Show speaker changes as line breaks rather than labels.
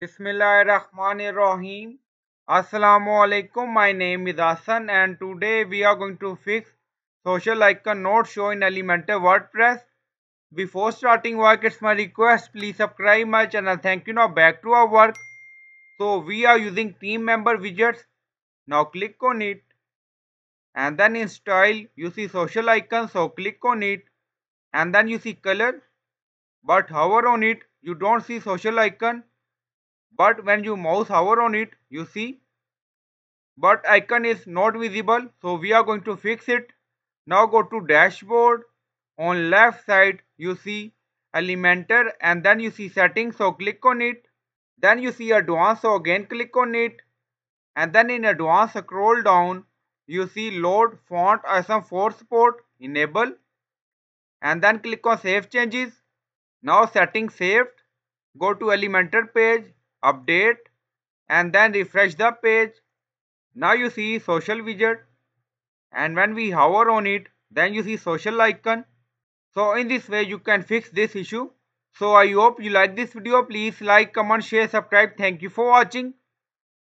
Bismillahirrahmanirrahim. Assalamu alaikum. My name is Hassan and today we are going to fix social icon not show in Elementor WordPress. Before starting work, it's my request. Please subscribe my channel. Thank you. Now back to our work. So we are using team member widgets. Now click on it. And then in style, you see social icon. So click on it. And then you see color. But hover on it, you don't see social icon but when you mouse hover on it you see but icon is not visible so we are going to fix it. Now go to dashboard on left side you see elementor and then you see settings so click on it. Then you see advanced so again click on it. And then in advanced scroll down you see load Font Awesome 4 support enable. And then click on save changes. Now settings saved. Go to elementor page update and then refresh the page. Now you see social widget and when we hover on it then you see social icon. So in this way you can fix this issue. So I hope you like this video. Please like, comment, share, subscribe. Thank you for watching.